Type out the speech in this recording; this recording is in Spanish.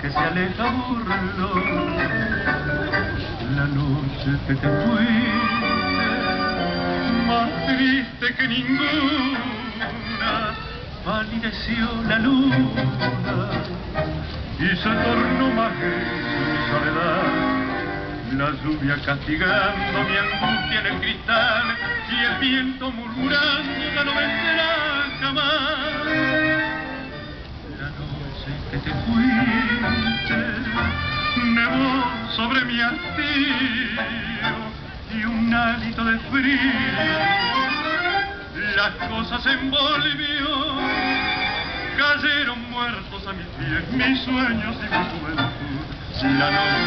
que se aleja burló. La noche que te fuiste, más triste que ninguna, palideció la luna y se tornó más mi soledad. La lluvia castigando mi angustia en el cristal y el viento murmurando no vendrá que te fuiste nevó sobre mi hastío y un hálito de frío. Las cosas envolvió cayeron muertos a mis pies mis sueños y mi juventud. La noche